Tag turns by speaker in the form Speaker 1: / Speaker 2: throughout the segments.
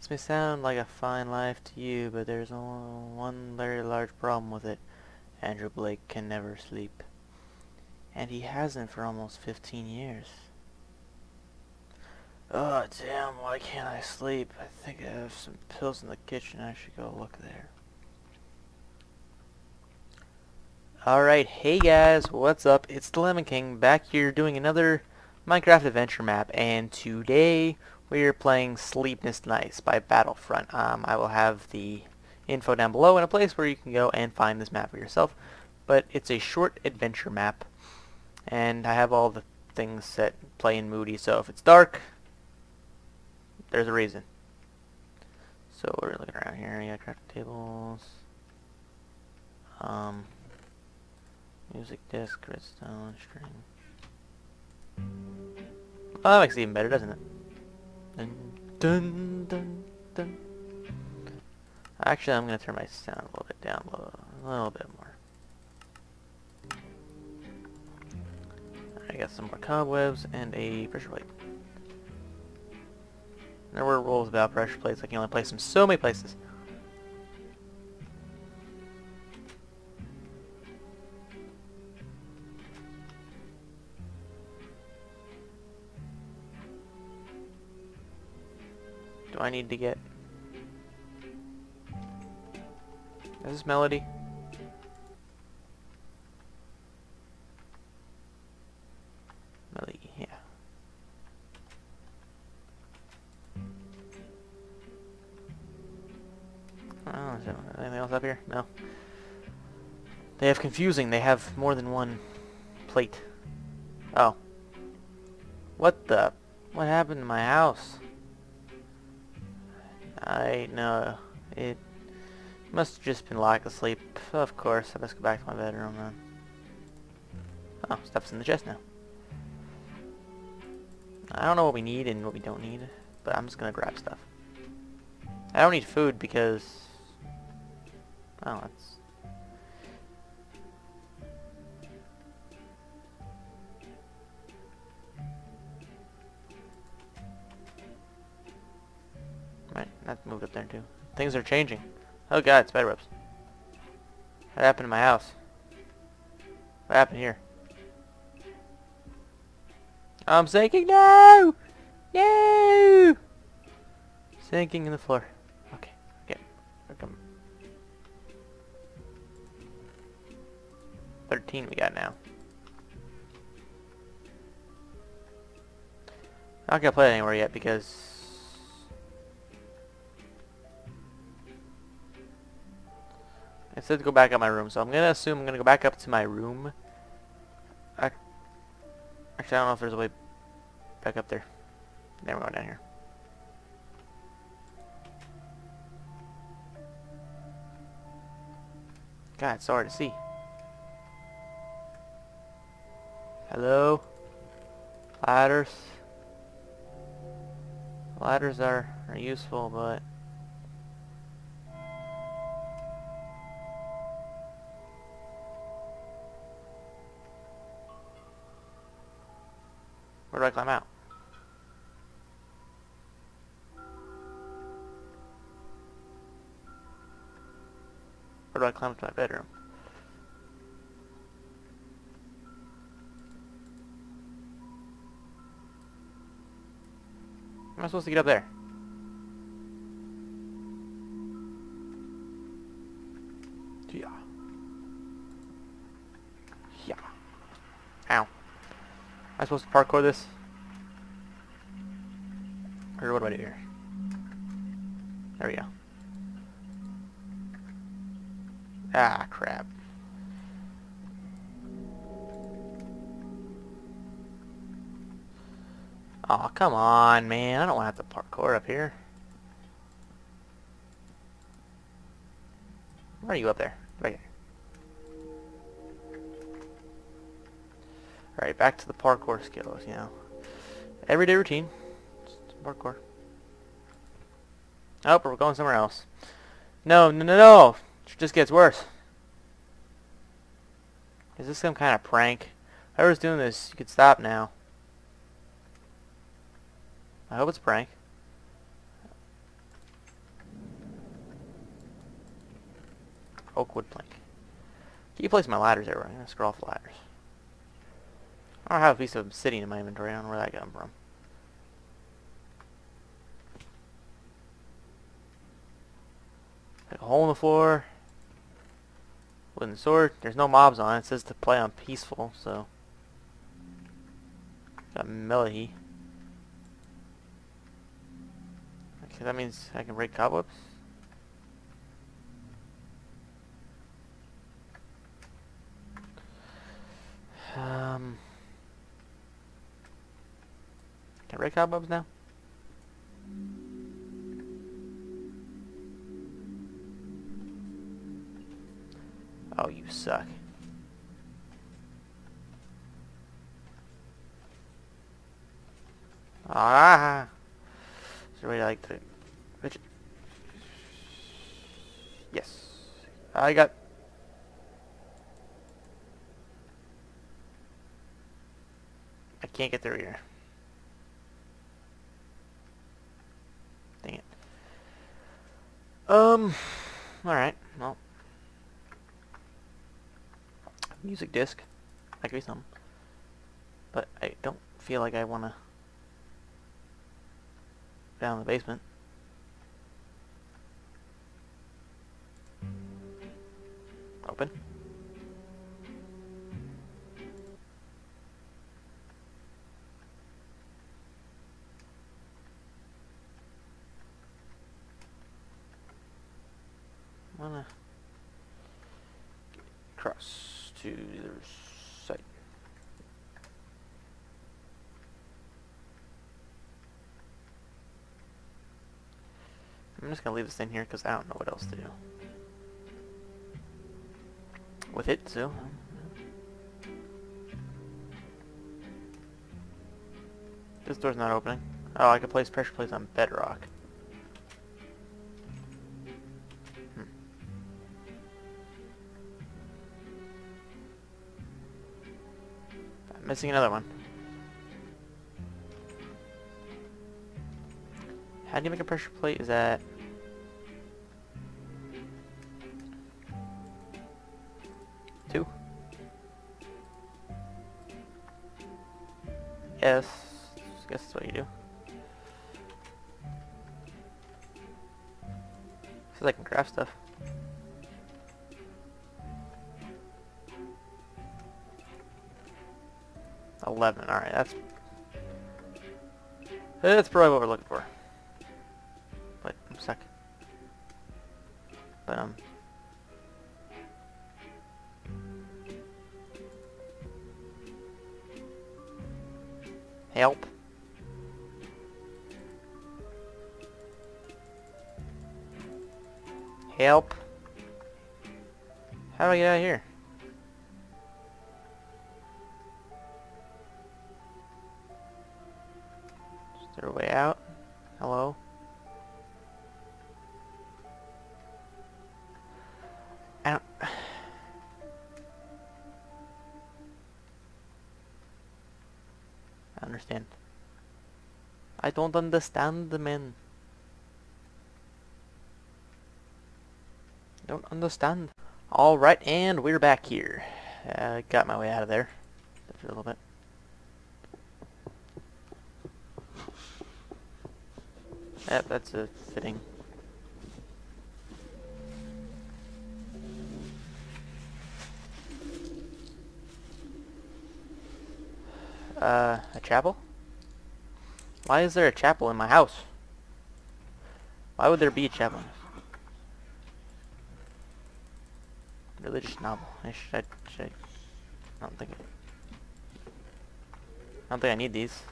Speaker 1: This may sound like a fine life to you, but there's o- one very large problem with it. Andrew Blake can never sleep. And he hasn't for almost 15 years. Oh damn, why can't I sleep? I think I have some pills in the kitchen. I should go look there. Alright, hey guys, what's up? It's the Lemon King back here doing another Minecraft adventure map and today we're playing Sleepless Nights by Battlefront. Um, I will have the info down below in a place where you can go and find this map for yourself. But it's a short adventure map and I have all the things set plain moody so if it's dark there's a reason. So we're looking around here, yeah, craft tables. Um Music disc, redstone, string. Oh, that makes it even better, doesn't it? Dun, dun, dun, dun. Actually, I'm going to turn my sound a little bit down, a little, a little bit more. I got some more cobwebs and a pressure plate. There were rules about pressure plates. I can only place them so many places. I need to get... Is this Melody? Melody, yeah. Oh, is there anything else up here? No. They have confusing. They have more than one plate. Oh. What the? What happened to my house? I know. It must have just been lack of sleep. Of course, I must go back to my bedroom then. Oh, stuff's in the chest now. I don't know what we need and what we don't need, but I'm just gonna grab stuff. I don't need food because... Oh, that's... That moved up there too. Things are changing. Oh god, spider webs. What happened to my house? What happened here? I'm sinking. No! No! Sinking in the floor. Okay. Okay. Come. 13 we got now. Not gonna play it anywhere yet because it said to go back up my room, so I'm gonna assume I'm gonna go back up to my room. I, actually, I don't know if there's a way back up there. Then we're going down here. God, it's hard to see. Hello? Ladders? Ladders are, are useful, but... climb to my bedroom? How am I supposed to get up there? Yeah. Yeah. Ow. Am I supposed to parkour this? Come on, man. I don't want to have to parkour up here. Where are you up there? Right here. Alright, back to the parkour skills, you know. Everyday routine. Parkour. Oh, we're going somewhere else. No, no, no, no! It just gets worse. Is this some kind of prank? Whoever's doing this, you could stop now. I hope it's a prank. Oakwood plank. Can you place my ladders everywhere? I'm gonna scroll off the ladders. I don't have a piece of obsidian in my inventory. I don't know where that came from. Like a hole in the floor. Wooden sword. There's no mobs on it. It says to play on peaceful, so. Got melody. That means I can break cobwebs. Um. Can I break cobwebs now? Oh, you suck. Ah! Is there a way I like to... Which... Yes. I got... I can't get through here. Dang it. Um... Alright, well... Music disc. That could be something. But I don't feel like I want to down in the basement. Open. Wanna cross to the other side. I'm just gonna leave this in here because I don't know what else to do with it. So this door's not opening. Oh, I can place pressure plates on bedrock. Hmm. I'm missing another one. How do you make a pressure plate? Is that... Yes. guess that's what you do. Says I can craft stuff. Eleven, alright, that's... That's probably what we're looking for. But, I'm stuck. But, um... Help. How do I get out of here? Is there a way out? Hello? I don't... I understand. I don't understand, the man. Don't understand. Alright, and we're back here. Uh, got my way out of there. A little bit. Yep, that's a fitting. Uh, a chapel? Why is there a chapel in my house? Why would there be a chapel? religious novel. I should, I, should I, don't think I don't think I need these.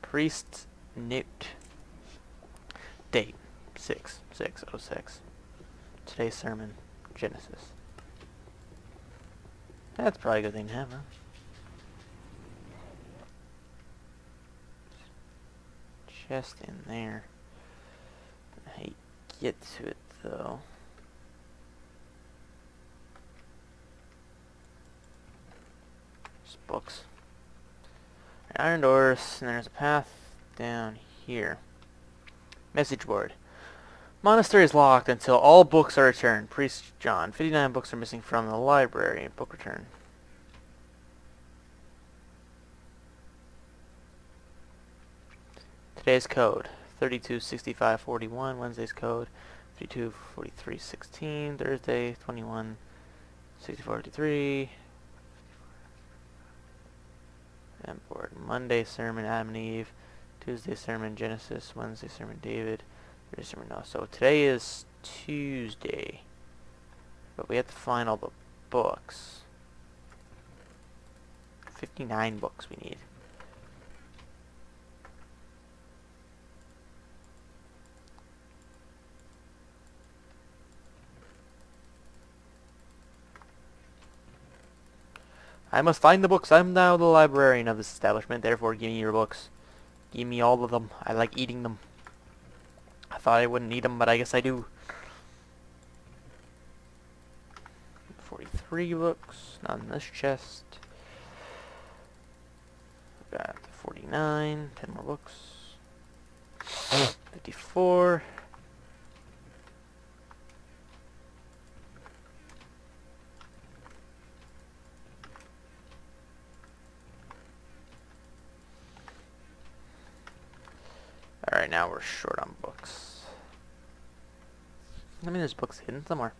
Speaker 1: Priest Newt. Date six, six, oh six. Today's sermon, Genesis. That's probably a good thing to have, huh? Chest in there. You get to it, though. Just books. Iron doors, and there's a path down here. Message board. Monastery is locked until all books are returned. Priest John. 59 books are missing from the library. Book return. Today's code. 326541. Wednesday's code. 324316. Thursday 21 6453. And board. Monday sermon Adam and Eve. Tuesday sermon Genesis. Wednesday sermon David. Sermon Noah. So today is Tuesday. But we have to find all the books. 59 books we need. I must find the books. I'm now the librarian of this establishment. Therefore, give me your books. Give me all of them. I like eating them. I thought I wouldn't need them, but I guess I do. 43 books. Not in this chest. Got 49. 10 more books. 54. Alright, now we're short on books. I mean, there's books hidden somewhere.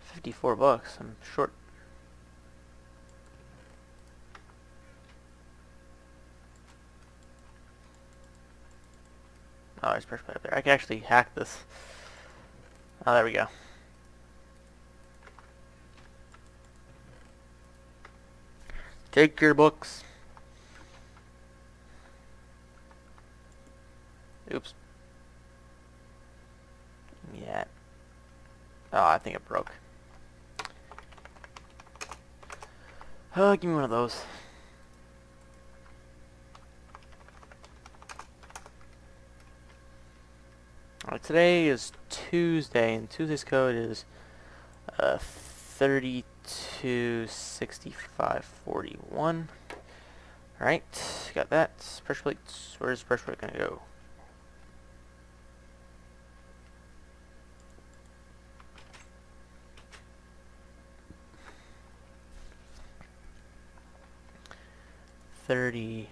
Speaker 1: Fifty-four bucks. I'm short. There. I can actually hack this. Oh, there we go. Take your books. Oops. Yeah. Oh, I think it broke. Oh, give me one of those. Alright, today is Tuesday, and Tuesday's code is uh, 326541. Alright, got that. Pressure plates. Where's pressure plate gonna go? Thirty-two.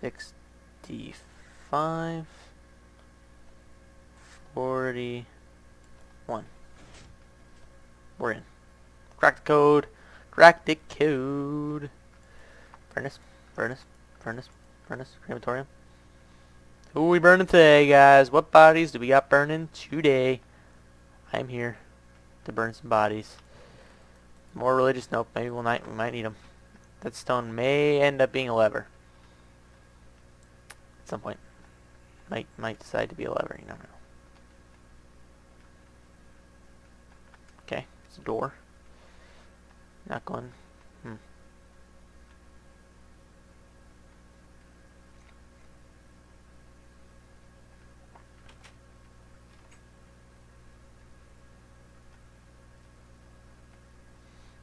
Speaker 1: 65 41 We're in. Crack the code. Crack the code. Furnace, furnace, furnace, furnace, crematorium. Who we burning today, guys? What bodies do we got burning today? I'm here to burn some bodies. More religious? Nope. Maybe we'll we might need them. That stone may end up being a lever at some point. Might might decide to be a lever, you never know. Okay, it's a door. Not going. Hmm.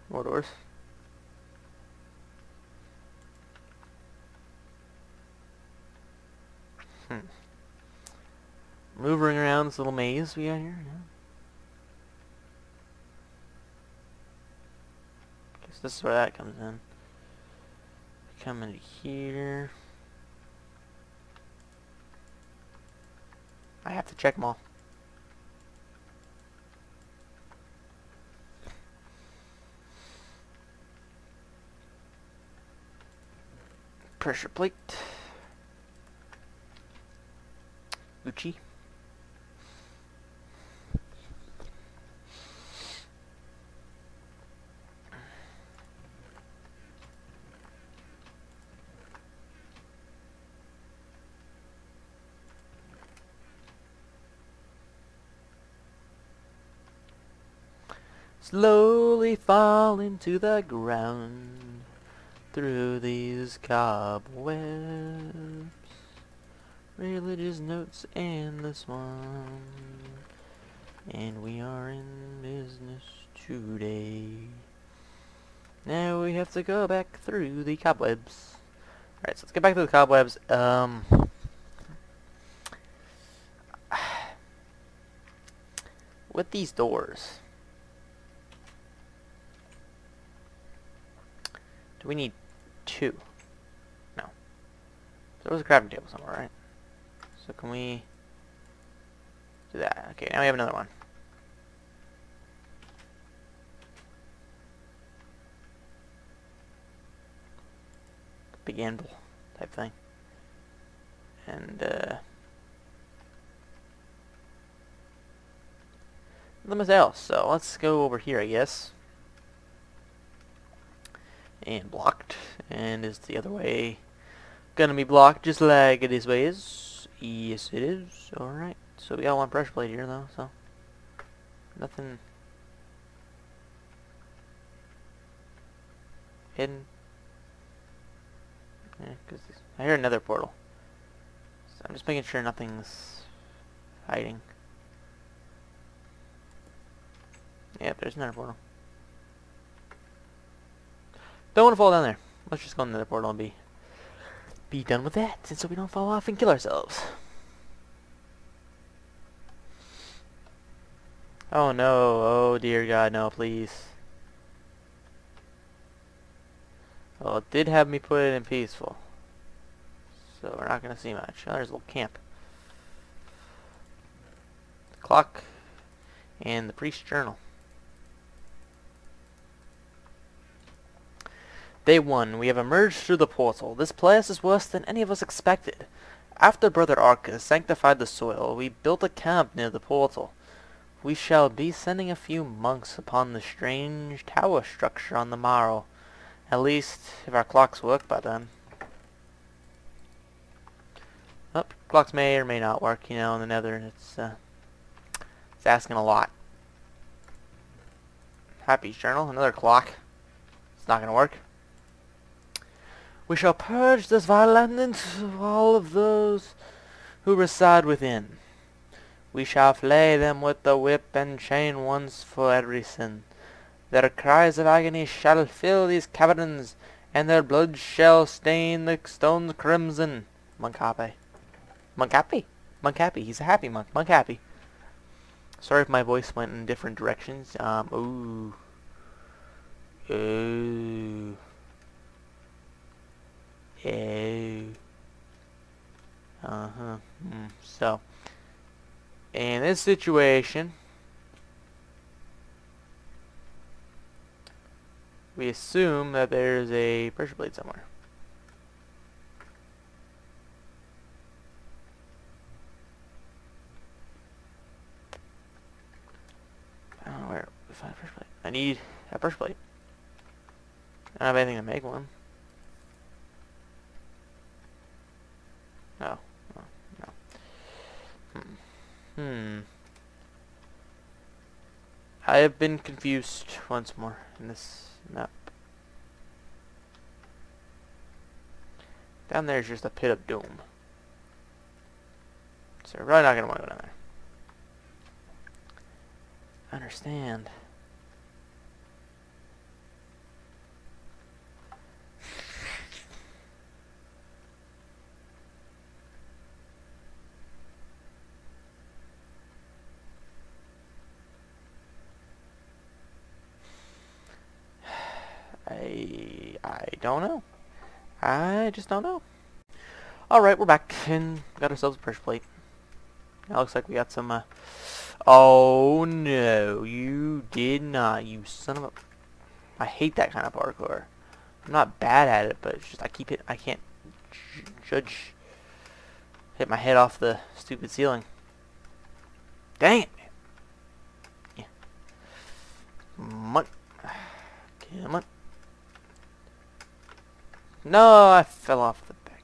Speaker 1: More doors. Hmm. Moving around this little maze we got here. Yeah. Guess this is where that comes in. Come into here. I have to check them all. Pressure plate. Gucci. Slowly falling to the ground through these cobwebs. Religious notes and this one And we are in business today. Now we have to go back through the cobwebs. Alright, so let's get back to the cobwebs. Um, with these doors. Do we need two? No. There was a crafting table somewhere, right? So can we do that? Okay, now we have another one. Big anvil type thing. And, uh... Nothing else, so let's go over here, I guess. And blocked. And is the other way gonna be blocked just like it is ways? Yes, it is. Alright. So we got one pressure plate here, though, so... Nothing... Hidden. Yeah, cause I hear another portal. So I'm just making sure nothing's hiding. Yep, there's another portal. Don't want to fall down there. Let's just go in the portal and be be done with that, and so we don't fall off and kill ourselves. Oh no, oh dear god, no, please. Well, it did have me put it in peaceful. So we're not going to see much. Oh, there's a little camp. The clock and the priest's journal. Day 1. We have emerged through the portal. This place is worse than any of us expected. After Brother Arcus sanctified the soil, we built a camp near the portal. We shall be sending a few monks upon the strange tower structure on the morrow. At least, if our clocks work by then. Oh, clocks may or may not work, you know, in the nether. It's, uh, it's asking a lot. Happy journal, another clock. It's not going to work. We shall purge this vile land of all of those who reside within. We shall flay them with the whip and chain once for every sin. Their cries of agony shall fill these caverns, and their blood shall stain the stones crimson. Monk happy. Monk happy? Monk happy. He's a happy monk. Monk happy. Sorry if my voice went in different directions. Um, ooh. Ooh. Oh. Uh-huh. Mm. So, in this situation, we assume that there's a pressure plate somewhere. I don't know where find a pressure plate. I need a pressure plate. I don't have anything to make one. Oh. oh no. Hmm. I have been confused once more in this map. Down there is just a pit of doom. So we're really not going to want to go down there. I understand. I I don't know. I just don't know. Alright, we're back and got ourselves a pressure plate. Now looks like we got some, uh... Oh, no. You did not, you son of a... I hate that kind of parkour. I'm not bad at it, but it's just I keep it... I can't judge... Hit my head off the stupid ceiling. Dang it! Yeah. Come Come on. No, I fell off the back.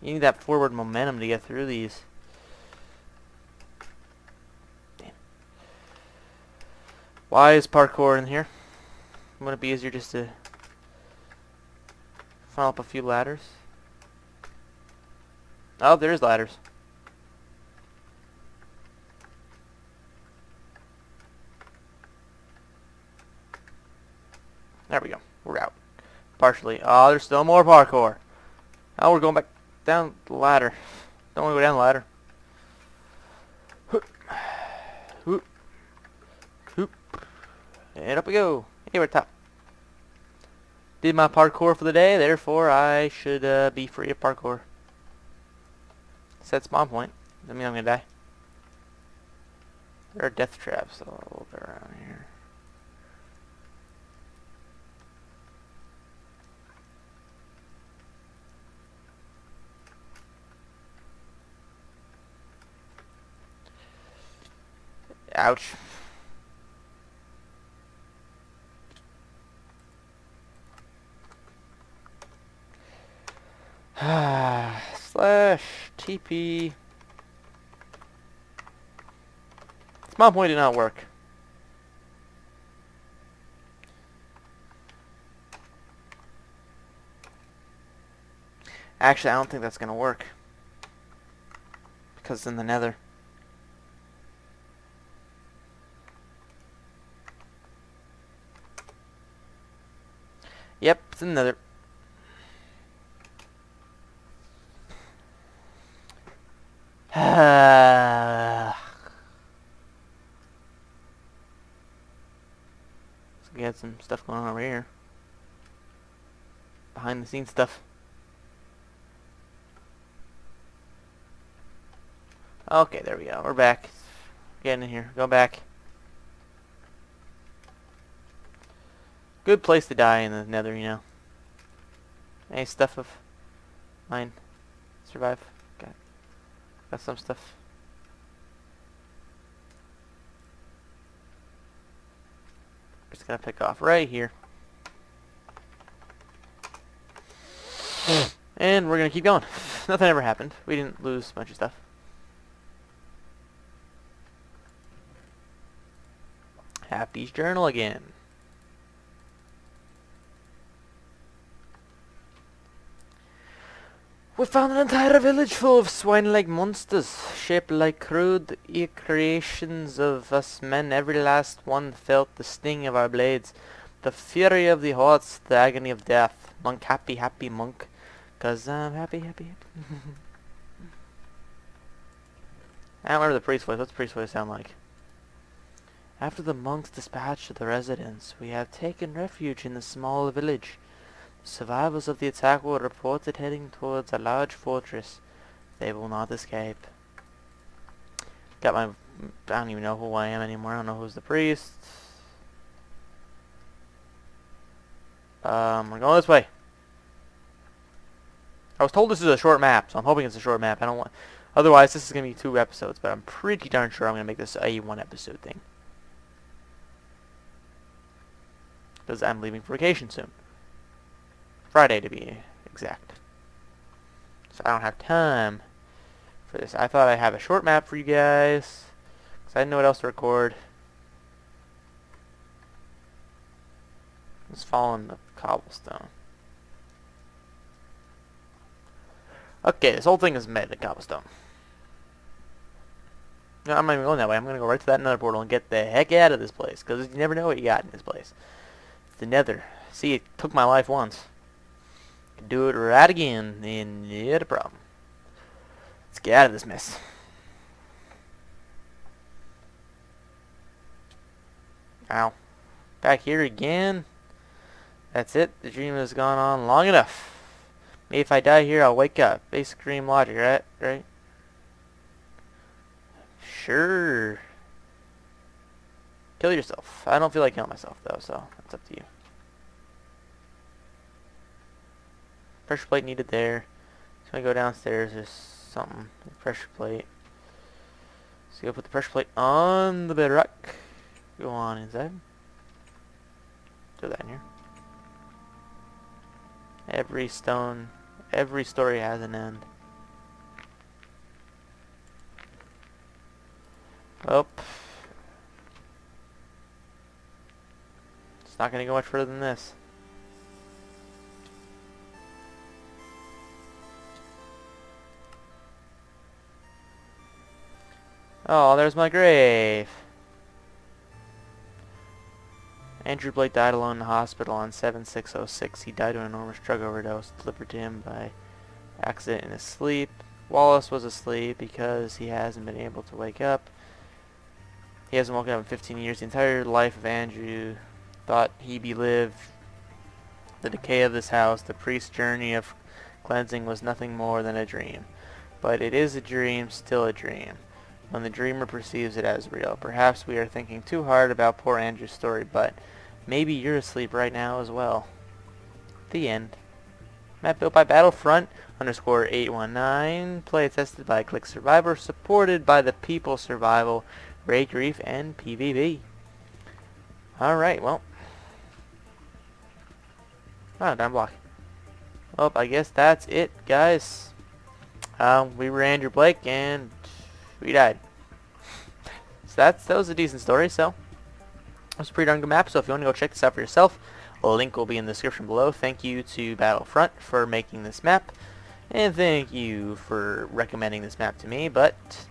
Speaker 1: You need that forward momentum to get through these. Damn. Why is parkour in here? Wouldn't it be easier just to funnel up a few ladders? Oh, there's ladders. There we go. We're out. Partially. Oh, there's still more parkour. Now we're going back down the ladder. Don't want to go down the ladder. Hoop. Hoop. Hoop. And up we go. Hey, we're top. Did my parkour for the day, therefore I should uh, be free of parkour. Set spawn point. Doesn't mean I'm gonna die. There are death traps all around here. Ouch. Slash TP. Spawn point did not work. Actually, I don't think that's going to work. Because in the nether. Yep, it's another. Let's get some stuff going on over here. Behind the scenes stuff. Okay, there we go. We're back. Getting in here. Go back. Good place to die in the nether, you know. Any stuff of mine survive? Got, got some stuff. Just gonna pick off right here. and we're gonna keep going. Nothing ever happened. We didn't lose a bunch of stuff. Happy's journal again. We found an entire village full of swine-like monsters, shaped like crude creations of us men. Every last one felt the sting of our blades, the fury of the horse, the agony of death. Monk, happy, happy monk, cause I'm happy, happy, happy. I don't remember the priest voice. What's the priest voice sound like? After the monks dispatched the residents, we have taken refuge in the small village. Survivors of the attack were reported heading towards a large fortress. They will not escape. Got my... I don't even know who I am anymore. I don't know who's the priest. Um, we're going this way. I was told this is a short map, so I'm hoping it's a short map. I don't want... Otherwise, this is going to be two episodes, but I'm pretty darn sure I'm going to make this a one episode thing. Because I'm leaving for vacation soon. Friday to be exact. So I don't have time for this. I thought I'd have a short map for you guys. Because I didn't know what else to record. Just following the cobblestone. Okay, this whole thing is made of cobblestone. No, I'm not even going that way. I'm going to go right to that nether portal and get the heck out of this place. Because you never know what you got in this place. It's the nether. See, it took my life once do it right again, and not a problem. Let's get out of this mess. Ow. Back here again? That's it. The dream has gone on long enough. Maybe if I die here, I'll wake up. Basic dream logic, right? Right? Sure. Kill yourself. I don't feel like killing myself though, so that's up to you. Pressure plate needed there. So I go downstairs, there's something. Pressure plate. So you put the pressure plate on the bedrock. Go on inside. Throw that in here. Every stone, every story has an end. Oh. It's not going to go much further than this. Oh, there's my grave. Andrew Blake died alone in the hospital on 7606. He died of an enormous drug overdose delivered to him by accident in his sleep. Wallace was asleep because he hasn't been able to wake up. He hasn't woken up in 15 years. The entire life of Andrew thought he be lived. The decay of this house, the priest's journey of cleansing was nothing more than a dream. But it is a dream, still a dream, when the dreamer perceives it as real. Perhaps we are thinking too hard about poor Andrew's story, but maybe you're asleep right now as well. The end. Map built by Battlefront underscore 819. Play tested by Click Survivor. Supported by the People Survival Break Reef, and PvP. Alright, well. Oh, down block. Well, I guess that's it, guys. Um, we were Andrew Blake, and we died. so that's that was a decent story, so. It was a pretty darn good map, so if you want to go check this out for yourself, a link will be in the description below. Thank you to Battlefront for making this map, and thank you for recommending this map to me, but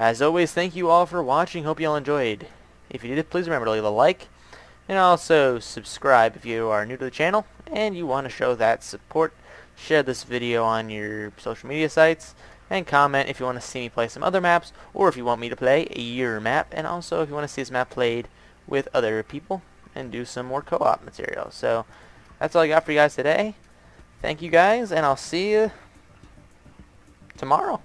Speaker 1: as always, thank you all for watching. Hope you all enjoyed. If you did, please remember to leave a like. And also subscribe if you are new to the channel and you want to show that support. Share this video on your social media sites. And comment if you want to see me play some other maps or if you want me to play your map. And also if you want to see this map played with other people and do some more co-op material. So that's all I got for you guys today. Thank you guys and I'll see you tomorrow.